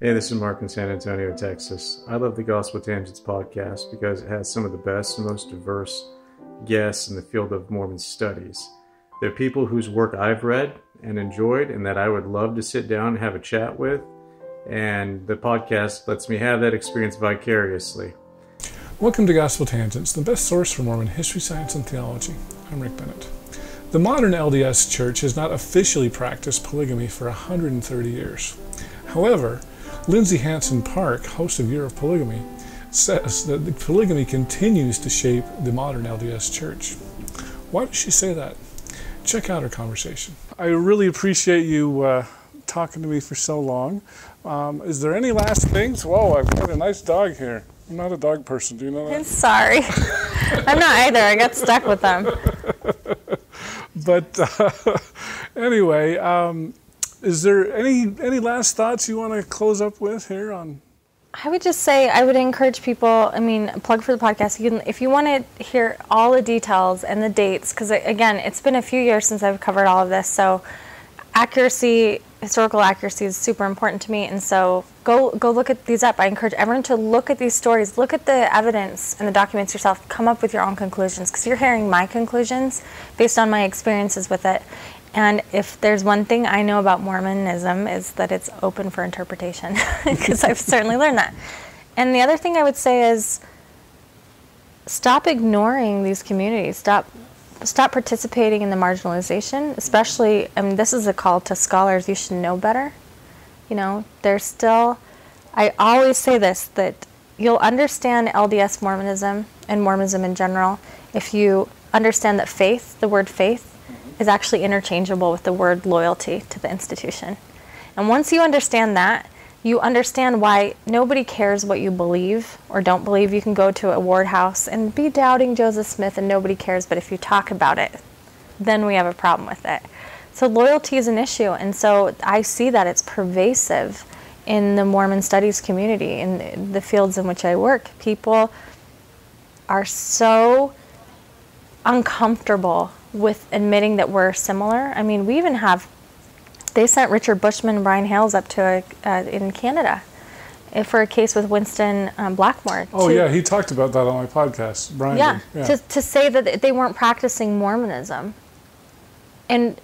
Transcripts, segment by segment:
Hey, this is Mark in San Antonio, Texas. I love the Gospel Tangents podcast because it has some of the best and most diverse guests in the field of Mormon studies. They're people whose work I've read and enjoyed and that I would love to sit down and have a chat with. And the podcast lets me have that experience vicariously. Welcome to Gospel Tangents, the best source for Mormon history, science, and theology. I'm Rick Bennett. The modern LDS Church has not officially practiced polygamy for 130 years. However, Lindsay Hansen Park, host of Year of Polygamy, says that the polygamy continues to shape the modern LDS Church. Why does she say that? Check out her conversation. I really appreciate you uh, talking to me for so long. Um, is there any last things? Whoa, I've got a nice dog here. I'm not a dog person. Do you know that? I'm sorry. I'm not either. I got stuck with them. but uh, anyway, um, is there any any last thoughts you want to close up with here on? I would just say I would encourage people. I mean, plug for the podcast. You can, if you want to hear all the details and the dates, because again, it's been a few years since I've covered all of this. So, accuracy, historical accuracy, is super important to me. And so, go go look at these up. I encourage everyone to look at these stories, look at the evidence and the documents yourself. Come up with your own conclusions, because you're hearing my conclusions based on my experiences with it. And if there's one thing I know about Mormonism is that it's open for interpretation, because I've certainly learned that. And the other thing I would say is stop ignoring these communities. Stop stop participating in the marginalization, especially I mean this is a call to scholars, you should know better. You know, there's still I always say this that you'll understand LDS Mormonism and Mormonism in general if you understand that faith, the word faith is actually interchangeable with the word loyalty to the institution. And once you understand that, you understand why nobody cares what you believe or don't believe. You can go to a ward house and be doubting Joseph Smith and nobody cares, but if you talk about it, then we have a problem with it. So loyalty is an issue, and so I see that it's pervasive in the Mormon studies community, in the fields in which I work. People are so uncomfortable with admitting that we're similar. I mean, we even have, they sent Richard Bushman and Brian Hales up to a, uh, in Canada eh, for a case with Winston um, Blackmore. Oh, to, yeah, he talked about that on my podcast, Brian. Yeah, yeah. To, to say that they weren't practicing Mormonism. And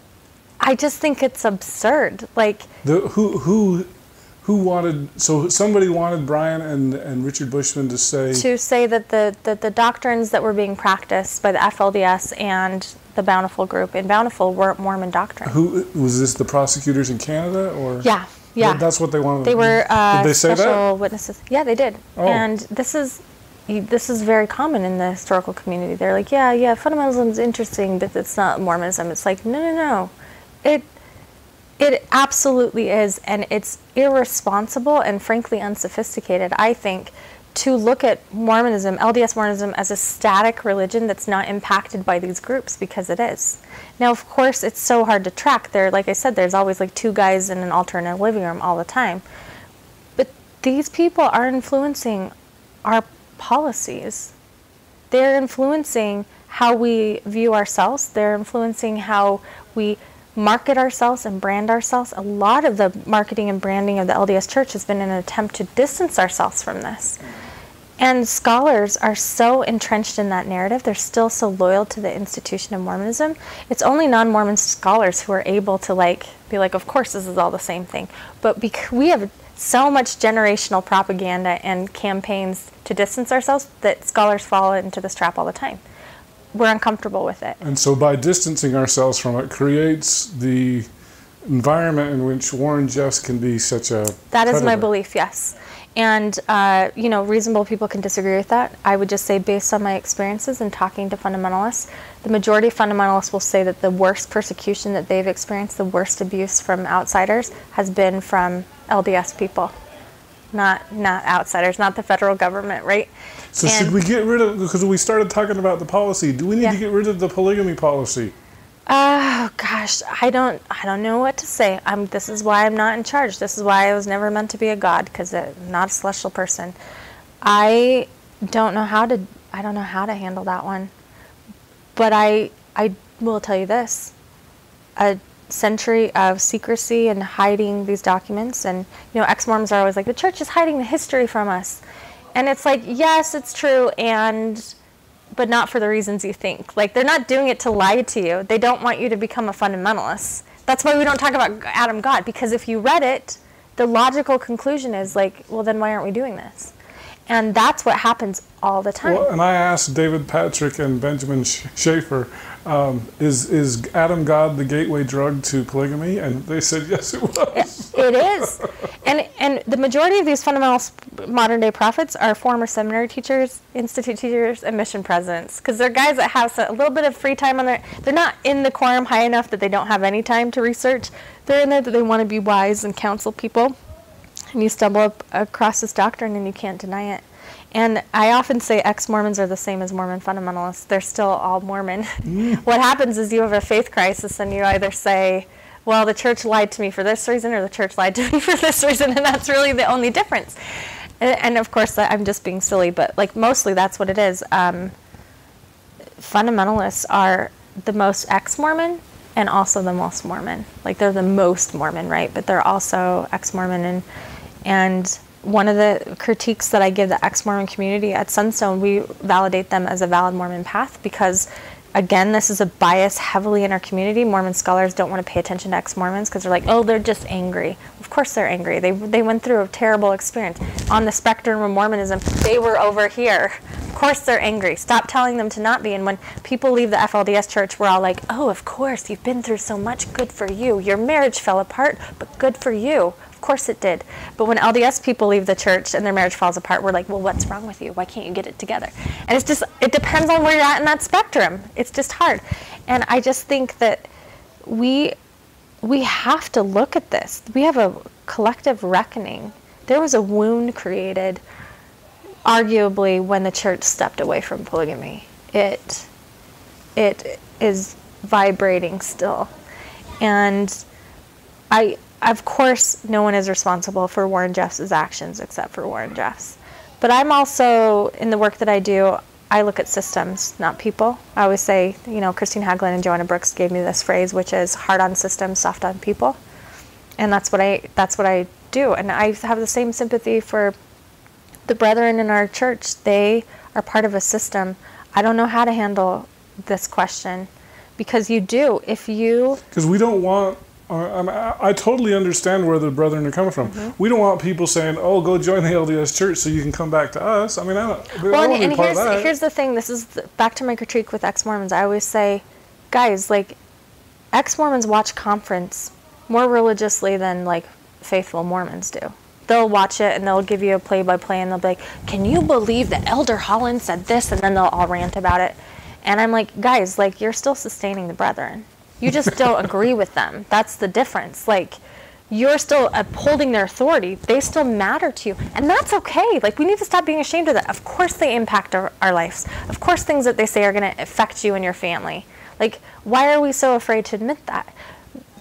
I just think it's absurd. Like, the, who, who who wanted so somebody wanted Brian and, and Richard Bushman to say to say that the, that the doctrines that were being practiced by the FLDS and the Bountiful group in Bountiful were Mormon doctrine. Who was this? The prosecutors in Canada, or yeah, yeah, that's what they wanted. To They were uh, did they say special that? witnesses. Yeah, they did. Oh. And this is this is very common in the historical community. They're like, yeah, yeah, fundamentalism is interesting, but it's not Mormonism. It's like, no, no, no, it it absolutely is, and it's irresponsible and frankly unsophisticated, I think, to look at Mormonism, LDS Mormonism, as a static religion that's not impacted by these groups because it is. Now, of course, it's so hard to track. There, like I said, there's always like two guys in an altar in a living room all the time. But these people are influencing our policies. They're influencing how we view ourselves. They're influencing how we market ourselves and brand ourselves. A lot of the marketing and branding of the LDS Church has been an attempt to distance ourselves from this. And scholars are so entrenched in that narrative, they're still so loyal to the institution of Mormonism. It's only non Mormon scholars who are able to like be like, of course, this is all the same thing. But because we have so much generational propaganda and campaigns to distance ourselves that scholars fall into this trap all the time we're uncomfortable with it. And so by distancing ourselves from it creates the environment in which Warren Jeffs can be such a That predator. is my belief, yes. And, uh, you know, reasonable people can disagree with that. I would just say, based on my experiences and talking to fundamentalists, the majority of fundamentalists will say that the worst persecution that they've experienced, the worst abuse from outsiders, has been from LDS people not not outsiders, not the federal government, right? So and should we get rid of because we started talking about the policy? Do we need yeah. to get rid of the polygamy policy? Oh gosh, I don't I don't know what to say. I'm this is why I'm not in charge. This is why I was never meant to be a god because I'm not a celestial person. I don't know how to I don't know how to handle that one. But I I will tell you this. A century of secrecy and hiding these documents. And, you know, ex Mormons are always like, the church is hiding the history from us. And it's like, yes, it's true, and but not for the reasons you think. Like they're not doing it to lie to you. They don't want you to become a fundamentalist. That's why we don't talk about Adam God because if you read it, the logical conclusion is like, well, then why aren't we doing this? And that's what happens all the time. Well, and I asked David Patrick and Benjamin Schaefer, um, is, is Adam God the gateway drug to polygamy? And they said, yes, it was. it is. And, and the majority of these fundamental modern day prophets are former seminary teachers, institute teachers, and mission presidents. Because they're guys that have a little bit of free time on their, they're not in the quorum high enough that they don't have any time to research. They're in there that they want to be wise and counsel people and you stumble up across this doctrine and you can't deny it. And I often say ex Mormons are the same as Mormon fundamentalists. They're still all Mormon. Mm. what happens is you have a faith crisis and you either say, well, the church lied to me for this reason or the church lied to me for this reason, and that's really the only difference. And, and of course, I'm just being silly, but like mostly that's what it is. Um, fundamentalists are the most ex Mormon and also the most Mormon. Like they're the most Mormon, right? But they're also ex Mormon and and one of the critiques that I give the ex Mormon community at Sunstone, we validate them as a valid Mormon path because, again, this is a bias heavily in our community. Mormon scholars don't want to pay attention to ex Mormons because they're like, oh, they're just angry. Of course they're angry. They, they went through a terrible experience. On the spectrum of Mormonism, they were over here. Of course they're angry. Stop telling them to not be. And when people leave the FLDS church, we're all like, oh, of course, you've been through so much. Good for you. Your marriage fell apart, but good for you. Of course it did. But when LDS people leave the church and their marriage falls apart, we're like, well, what's wrong with you? Why can't you get it together? And it's just, it depends on where you're at in that spectrum. It's just hard. And I just think that we, we have to look at this. We have a collective reckoning. There was a wound created, arguably, when the church stepped away from polygamy. It, it is vibrating still. And I, of course, no one is responsible for Warren Jeffs' actions except for Warren Jeffs. But I'm also, in the work that I do, I look at systems, not people. I always say, you know, Kristine Haglund and Joanna Brooks gave me this phrase, which is hard on systems, soft on people. And that's what I that's what I do. And I have the same sympathy for the brethren in our church. They are part of a system. I don't know how to handle this question because you do. If you Because we don't want I, I, totally understand where the brethren are coming from. Mm-hmm. We don't want people saying, "Oh, go join the LDS church so you can come back to us." I mean, I don't. Well, don't and, and here's, here's the thing. This is the, back to my critique with ex Mormons. I always say, guys, like, ex Mormons watch conference more religiously than like faithful Mormons do. They'll watch it and they'll give you a play by play and they'll be like, "Can you believe that Elder Holland said this?" And then they'll all rant about it. And I'm like, guys, like, you're still sustaining the brethren you just don't agree with them. That's the difference. Like, you're still upholding their authority. They still matter to you. And that's okay. Like, we need to stop being ashamed of that. Of course, they impact our, our lives. Of course, things that they say are going to affect you and your family. Like, why are we so afraid to admit that?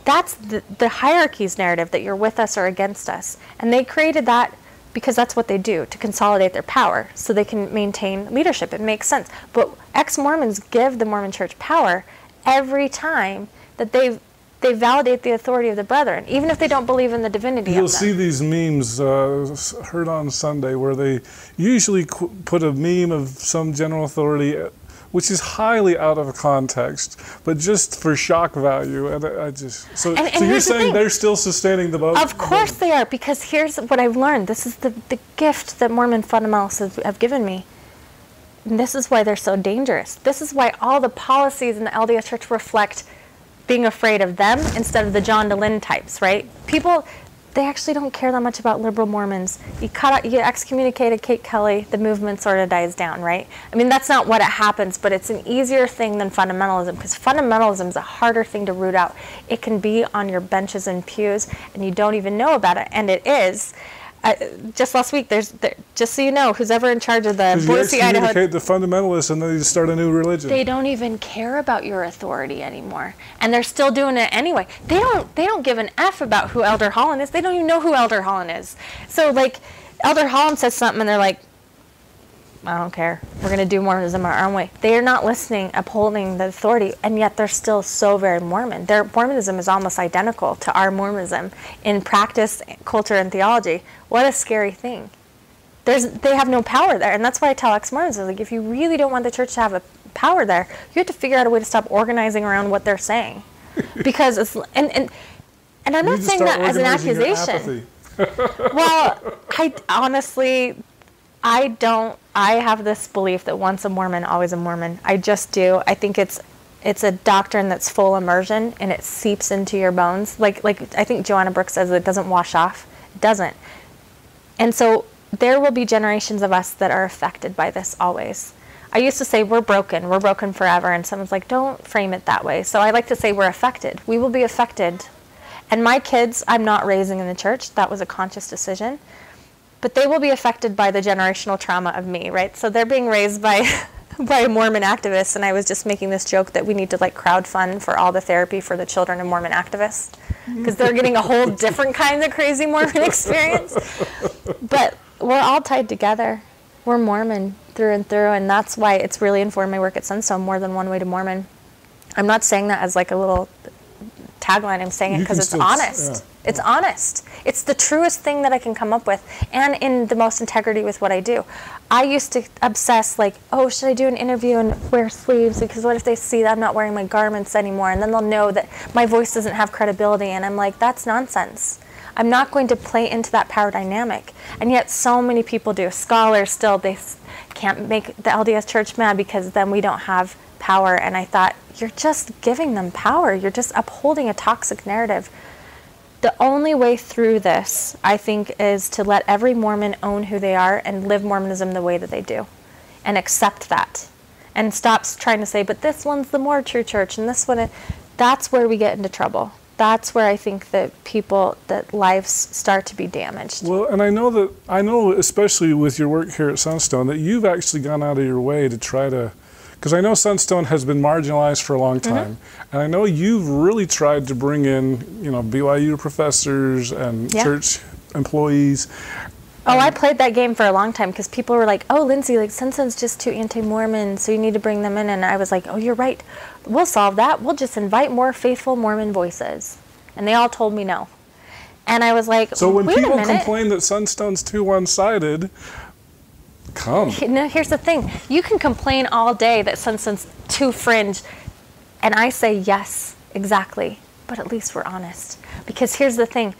That's the, the hierarchy's narrative that you're with us or against us. And they created that because that's what they do to consolidate their power so they can maintain leadership. It makes sense. But ex Mormons give the Mormon church power every time that they they validate the authority of the brethren, even if they don't believe in the divinity You'll see these memes uh, heard on Sunday where they usually qu- put a meme of some general authority, uh, which is highly out of context, but just for shock value. And I just so, and, and so you're saying the they're still sustaining the boat? Of course they are, because here's what I've learned. This is the, the gift that Mormon fundamentalists have, have given me. And this is why they're so dangerous. This is why all the policies in the LDS Church reflect being afraid of them instead of the John Dehlin types, right? People, they actually don't care that much about liberal Mormons. You cut out, you excommunicated Kate Kelly, the movement sort of dies down, right? I mean, that's not what it happens, but it's an easier thing than fundamentalism because fundamentalism is a harder thing to root out. It can be on your benches and pews, and you don't even know about it, and it is just last week, there's there, just so you know, who's ever in charge of the Boise, Idaho. the fundamentalists, and then you start a new religion. They don't even care about your authority anymore, and they're still doing it anyway. They don't. They don't give an f about who Elder Holland is. They don't even know who Elder Holland is. So like, Elder Holland says something, and they're like, I don't care. We're going to do Mormonism our own way. They are not listening, upholding the authority, and yet they're still so very Mormon. Their Mormonism is almost identical to our Mormonism in practice, culture, and theology. What a scary thing. There's, they have no power there, and that's why I tell ex-Mormons, like, if you really don't want the church to have a power there, you have to figure out a way to stop organizing around what they're saying, because it's and and and I'm not saying that as an accusation. well, I honestly, I don't. I have this belief that once a Mormon, always a Mormon. I just do. I think it's it's a doctrine that's full immersion and it seeps into your bones. Like like I think Joanna Brooks says, it doesn't wash off. It doesn't. And so there will be generations of us that are affected by this always. I used to say we're broken, we're broken forever, and someone's like, don't frame it that way. So I like to say we're affected. We will be affected. And my kids, I'm not raising in the church. That was a conscious decision but they will be affected by the generational trauma of me, right? So they're being raised by by Mormon activists, and I was just making this joke that we need to like crowdfund for all the therapy for the children of Mormon activists because they're getting a whole different kind of crazy Mormon experience. But we're all tied together. We're Mormon through and through, and that's why it's really informed my work at Sunstone more than one way to Mormon. I'm not saying that as like a little tagline. I'm saying it because it's honest. Yeah. It's honest. It's the truest thing that I can come up with, and in the most integrity with what I do. I used to obsess, like, oh, should I do an interview and wear sleeves? Because what if they see that I'm not wearing my garments anymore? And then they'll know that my voice doesn't have credibility. And I'm like, that's nonsense. I'm not going to play into that power dynamic. And yet, so many people do. Scholars still, they can't make the LDS church mad because then we don't have power. And I thought, you're just giving them power. You're just upholding a toxic narrative. The only way through this, I think, is to let every Mormon own who they are and live Mormonism the way that they do and accept that and stop trying to say, but this one's the more true church and this one, that's where we get into trouble. That's where I think that people, that lives start to be damaged. Well, and I know that, I know especially with your work here at Sunstone, that you've actually gone out of your way to try to because I know Sunstone has been marginalized for a long mm-hmm. time, mm-hmm. and I know you've really tried to bring in, you know, BYU professors and yeah. church employees. Oh, I played that game for a long time because people were like, "Oh, Lindsay, like Sunstone's just too anti-Mormon, so you need to bring them in." And I was like, "Oh, you're right. We'll solve that. We'll just invite more faithful Mormon voices." And they all told me no. And I was like, "So when people complain that Sunstone's too one-sided, come. No, here's the thing. You can complain all day that Sunstone's too fringe, and I say yes, exactly. But at least we're honest. Because here's the thing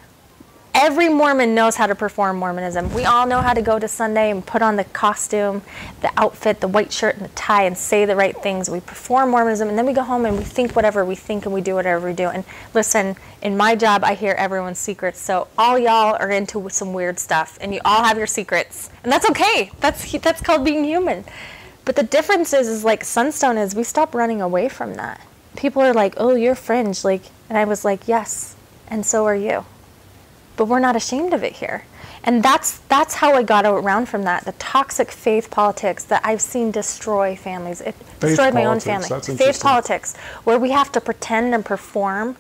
every Mormon knows how to perform Mormonism. We all know how to go to Sunday and put on the costume, the outfit, the white shirt, and the tie, and say the right things. We perform Mormonism, and then we go home and we think whatever we think, and we do whatever we do. And listen, in my job, I hear everyone's secrets. So all y'all are into some weird stuff, and you all have your secrets, and that's okay. That's that's called being human. But the difference is, is like Sunstone is, we stop running away from that. People are like, "Oh, you're fringe," like, and I was like, "Yes," and so are you but we're not ashamed of it here. And that's that's how I got around from that. The toxic faith politics that I've seen destroy families. It faith destroyed my own family. Faith politics, where we have to pretend and perform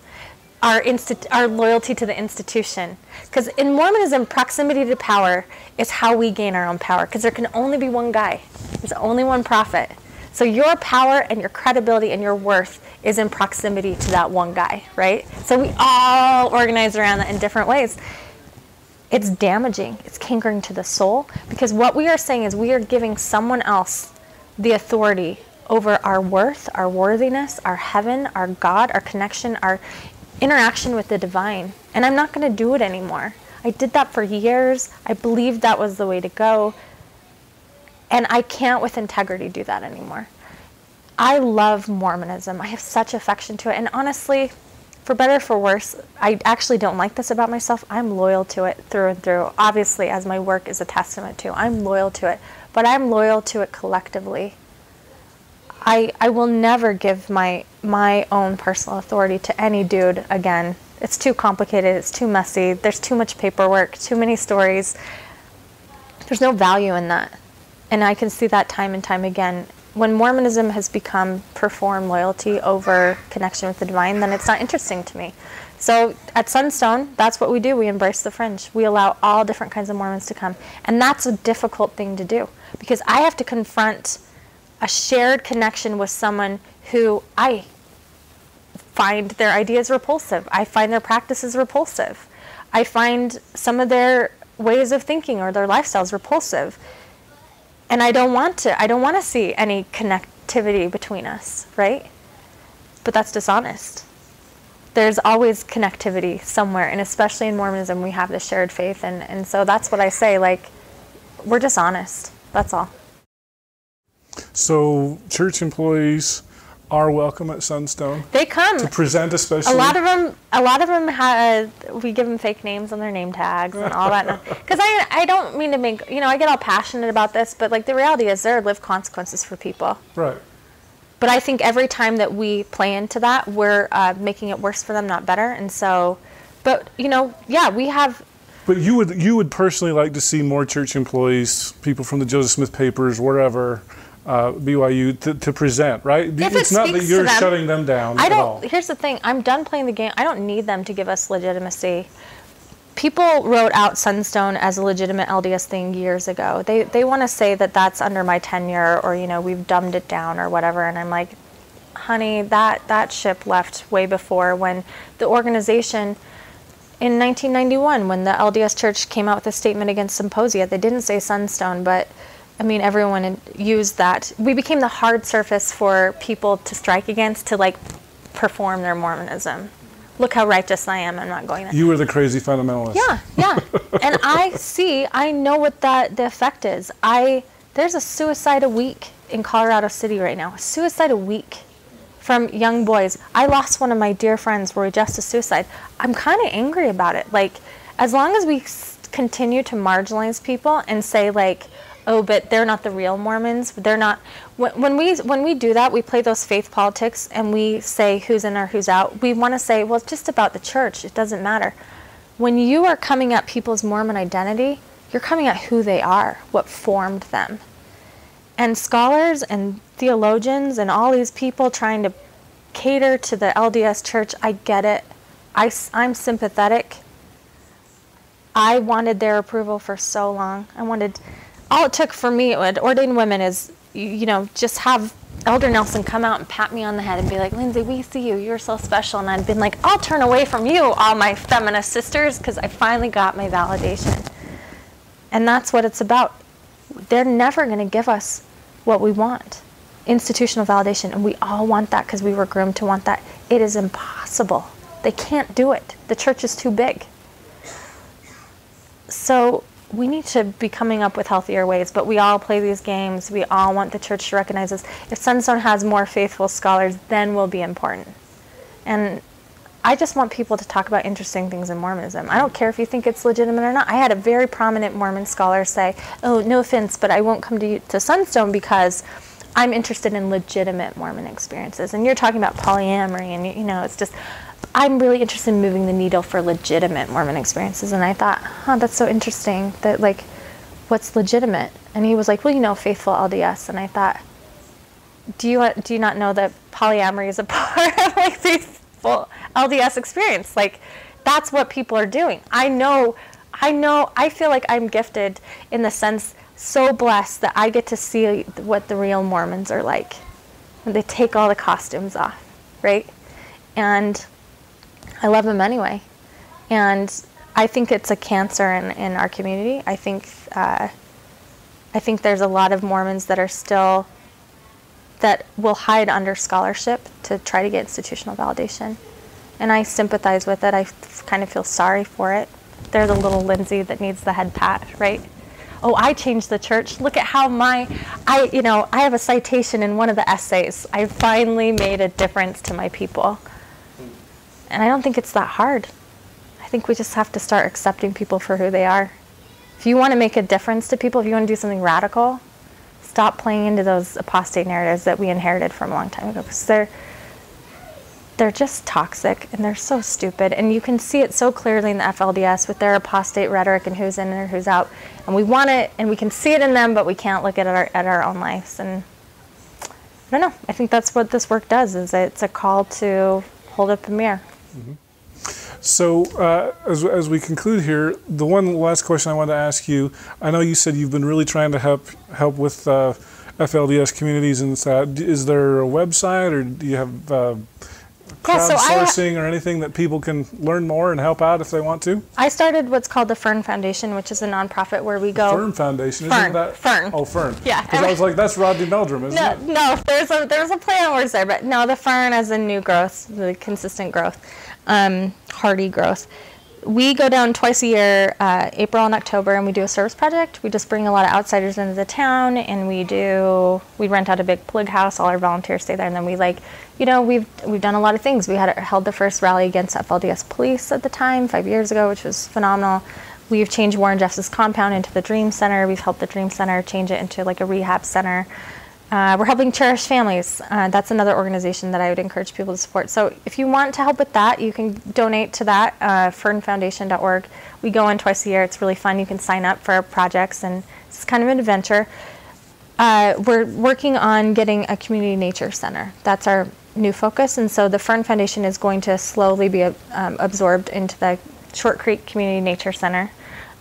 our our loyalty to the institution. Because in Mormonism, proximity to power is how we gain our own power. Because there can only be one guy. There's only one prophet. So your power and your credibility and your worth is in proximity to that one guy, right? So we all organize around that in different ways. It's damaging. It's cankering to the soul because what we are saying is we are giving someone else the authority over our worth, our worthiness, our heaven, our God, our connection, our interaction with the divine. And I'm not going to do it anymore. I did that for years. I believed that was the way to go. And I can't with integrity do that anymore. I love Mormonism. I have such affection to it. And honestly, for better or for worse, I actually don't like this about myself. I'm loyal to it through and through. Obviously, as my work is a testament to, I'm loyal to it. But I'm loyal to it collectively. I, I will never give my my own personal authority to any dude again. It's too complicated, it's too messy, there's too much paperwork, too many stories. There's no value in that. And I can see that time and time again. When Mormonism has become perform loyalty over connection with the divine, then it's not interesting to me. So at Sunstone, that's what we do. We embrace the fringe. We allow all different kinds of Mormons to come. And that's a difficult thing to do because I have to confront a shared connection with someone who I find their ideas repulsive. I find their practices repulsive. I find some of their ways of thinking or their lifestyles repulsive. And I don't want to I don't want to see any connectivity between us, right? But that's dishonest there's always connectivity somewhere and especially in mormonism we have this shared faith and, and so that's what i say like we're dishonest that's all so church employees are welcome at sunstone they come to present especially a lot of them a lot of them have we give them fake names on their name tags and all that because I, I don't mean to make you know i get all passionate about this but like the reality is there are live consequences for people right but I think every time that we play into that, we're uh, making it worse for them, not better. And so, but you know, yeah, we have. But you would you would personally like to see more church employees, people from the Joseph Smith papers, wherever, uh, BYU, to, to, present, right? If it's it not that you're them, shutting them down. I don't. Here's the thing: I'm done playing the game. I don't need them to give us legitimacy people wrote out Sunstone as a legitimate LDS thing years ago. They they want to say that that's under my tenure or you know we've dumbed it down or whatever and I'm like honey that that ship left way before when the organization in 1991 when the LDS church came out with a statement against symposia they didn't say Sunstone but I mean everyone used that. We became the hard surface for people to strike against to like perform their Mormonism look how righteous I am. I'm not going there. You were the crazy fundamentalist. Yeah, yeah. and I see, I know what that the effect is. I there's a suicide a week in Colorado City right now. A suicide a week from young boys. I lost one of my dear friends where we just a suicide. I'm kind of angry about it. Like as long as we continue to marginalize people and say like oh, but they're not the real Mormons. They're not. When, when we when we do that, we play those faith politics and we say who's in or who's out. We want to say, well, it's just about the church. It doesn't matter. When you are coming at people's Mormon identity, you're coming at who they are, what formed them. And scholars and theologians and all these people trying to cater to the LDS church, I get it. I, I'm sympathetic. I wanted their approval for so long. I wanted all it took for me at Ordain Women is you know just have elder nelson come out and pat me on the head and be like lindsay we see you. You're so special. And i'd been like i'll turn away from you all my feminist sisters because i finally got my validation. And that's what it's about. They're never going to give us what we want institutional validation and we all want that because we were groomed to want that. It is impossible. They can't do it. The church is too big. So we need to be coming up with healthier ways, but we all play these games. We all want the church to recognize us. If Sunstone has more faithful scholars, then we'll be important. And I just want people to talk about interesting things in Mormonism. I don't care if you think it's legitimate or not. I had a very prominent Mormon scholar say, "Oh, no offense, but I won't come to to Sunstone because I'm interested in legitimate Mormon experiences." And you're talking about polyamory, and you know, it's just I'm really interested in moving the needle for legitimate Mormon experiences. And I thought, huh, that's so interesting that, like, what's legitimate? And he was like, well, you know, faithful LDS. And I thought, do you, do you not know that polyamory is a part of, like, faithful LDS experience? Like, that's what people are doing. I know, I know, I feel like I'm gifted in the sense so blessed that I get to see what the real Mormons are like. And they take all the costumes off, right? And I love them anyway. And I think it's a cancer in, in our community. I think uh, I think there's a lot of Mormons that are still that will hide under scholarship to try to get institutional validation. And I sympathize with it. I kind of feel sorry for it. They're the little Lindsay that needs the head pat, right? Oh, I changed the church. Look at how my, I, you know, I have a citation in one of the essays. I finally made a difference to my people. And I don't think it's that hard. I think we just have to start accepting people for who they are. If you want to make a difference to people, if you want to do something radical, stop playing into those apostate narratives that we inherited from a long time ago because they're they're just toxic and they're so stupid. And you can see it so clearly in the FLDS with their apostate rhetoric and who's in and who's out. And we want it and we can see it in them but we can't look at our at our own lives. And I don't know. I think that's what this work does is it's a call to hold up a mirror Mm-hmm. So, uh, as, as we conclude here, the one last question I wanted to ask you I know you said you've been really trying to help help with uh, FLDS communities and that. Is there a website or do you have uh, Yeah, so crowdsourcing or anything that people can learn more and help out if they want to? I started what's called the Fern Foundation, which is a nonprofit where we go. Fern Foundation, Fern, isn't that? Fern. Oh, Fern. Yeah. Because I was like, that's Rodney Meldrum, isn't No, it? no, there's a there's a play on words there, but no, the fern as a new growth, the consistent growth, um, hardy growth. We go down twice a year, uh, April and October, and we do a service project. We just bring a lot of outsiders into the town, and we do we rent out a big plig house. All our volunteers stay there, and then we like, you know, we've we've done a lot of things. We had held the first rally against FLDS police at the time five years ago, which was phenomenal. We've changed Warren Jeffs's Compound into the Dream Center. We've helped the Dream Center change it into like a rehab center. Uh, we're helping Cherish Families. Uh, that's another organization that I would encourage people to support. So if you want to help with that, you can donate to that, uh, fernfoundation.org. We go in twice a year. It's really fun. You can sign up for our projects, and it's kind of an adventure. Uh, we're working on getting a community nature center. That's our new focus, and so the Fern Foundation is going to slowly be um, absorbed into the Short Creek Community Nature Center.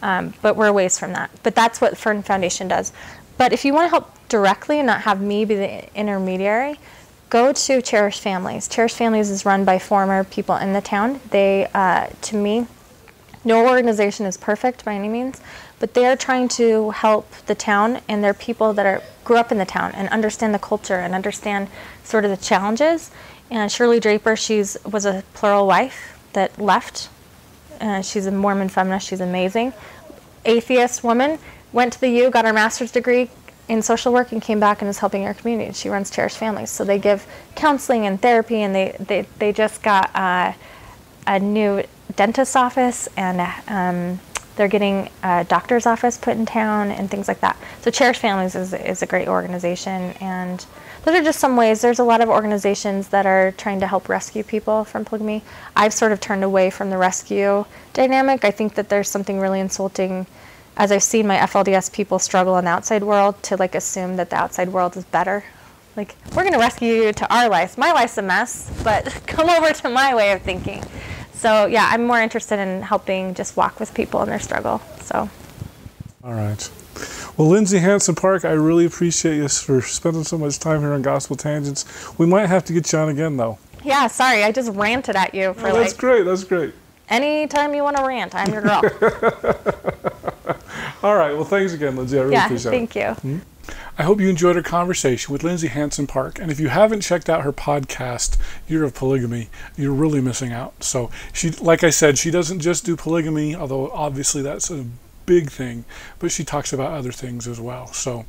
Um, but we're a ways from that. But that's what Fern Foundation does. But if you want to help directly and not have me be the intermediary, go to Cherish Families. Cherish Families is run by former people in the town. They, uh, to me, no organization is perfect by any means, but they are trying to help the town and they're people that are grew up in the town and understand the culture and understand sort of the challenges. And Shirley Draper, she's was a plural wife that left. Uh, she's a Mormon feminist. She's amazing. Atheist woman went to the U, got her master's degree in social work, and came back and is helping our community. She runs Cherish Families, so they give counseling and therapy, and they they, they just got uh, a new dentist's office and um, they're getting a doctor's office put in town and things like that. So Cherish Families is, is a great organization and those are just some ways. There's a lot of organizations that are trying to help rescue people from polygamy. I've sort of turned away from the rescue dynamic. I think that there's something really insulting as I've seen my FLDS people struggle in the outside world to like assume that the outside world is better. Like, we're going to rescue you to our life. My life's a mess, but come over to my way of thinking. So yeah, I'm more interested in helping just walk with people in their struggle. So All right. Well, Lindsay Hansen Park, I really appreciate you for spending so much time here on Gospel Tangents. We might have to get you on again, though. yeah, sorry, I just ranted at you for Oh, that's like great. That's great. anytime you want to rant, I'm your girl. All right. Well, thanks again, Lindsay. I really yeah, appreciate it. thank you. I hope you enjoyed our conversation with Lindsay Hansen Park. And if you haven't checked out her podcast, Year of Polygamy, you're really missing out. So she, like I said, she doesn't just do polygamy, although obviously that's a big thing, but she talks about other things as well. So,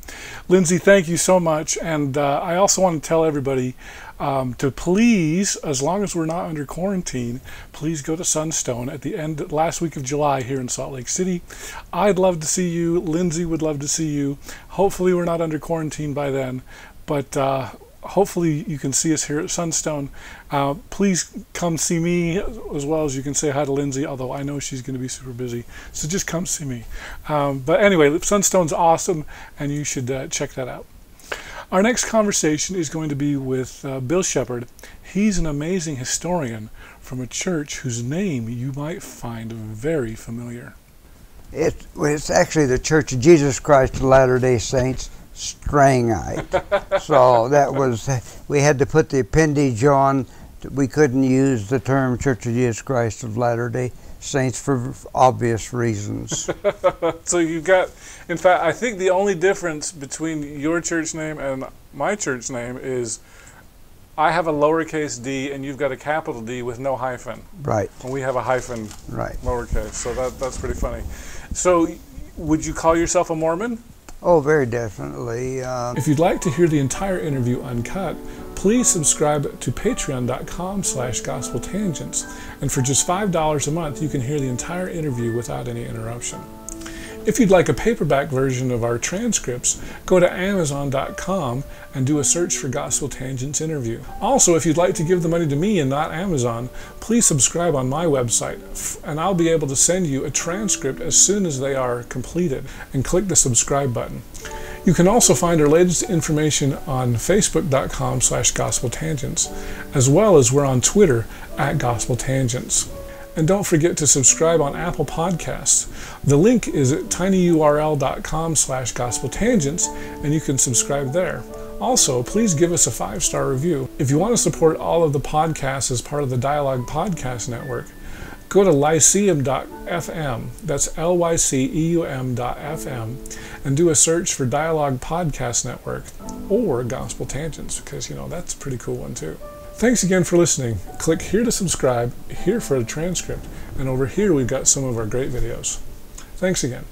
Lindsay, thank you so much. And uh, I also want to tell everybody um, to please, as long as we're not under quarantine, please go to Sunstone at the end last week of July here in Salt Lake City. I'd love to see you. Lindsay would love to see you. Hopefully, we're not under quarantine by then, but. Uh, hopefully you can see us here at Sunstone. Uh, please come see me as well as you can say hi to Lindsay, although I know she's going to be super busy. So just come see me. Um, but anyway, Sunstone's awesome, and you should uh, check that out. Our next conversation is going to be with uh, Bill Shepard. He's an amazing historian from a church whose name you might find very familiar. It, it's actually the Church of Jesus Christ of Latter day Saints, Strangite. so that was, we had to put the appendage on. We couldn't use the term Church of Jesus Christ of Latter day Saints for obvious reasons. So you've got, in fact, I think the only difference between your church name and my church name is I have a lowercase d and you've got a capital D with no hyphen. right, And we have a hyphen right. lowercase. So that, that's pretty funny. So would you call yourself a Mormon? Oh, very definitely. Uh, If you'd like to hear the entire interview uncut, please subscribe to patreon.com slash gospel tangents. And for just $5 a month, you can hear the entire interview without any interruption. If you'd like a paperback version of our transcripts, go to Amazon.com and do a search for Gospel Tangents interview. Also, if you'd like to give the money to me and not Amazon, please subscribe on my website, and I'll be able to send you a transcript as soon as they are completed. And click the subscribe button. You can also find our latest information on facebook.com slash gospel tangents, as well as we're on Twitter at gospel tangents. And don't forget to subscribe on Apple Podcasts. The link is at tinyurl.com slash gospeltangents, and you can subscribe there. Also, please give us a five star review. If you want to support all of the podcasts as part of the Dialogue Podcast Network, go to lyceum.fm, that's L Y C E U M.fm, and do a search for Dialogue Podcast Network or Gospel Tangents, because, you know, that's a pretty cool one too. Thanks again for listening. Click here to subscribe, here for a transcript, and over here we've got some of our great videos. Thanks again.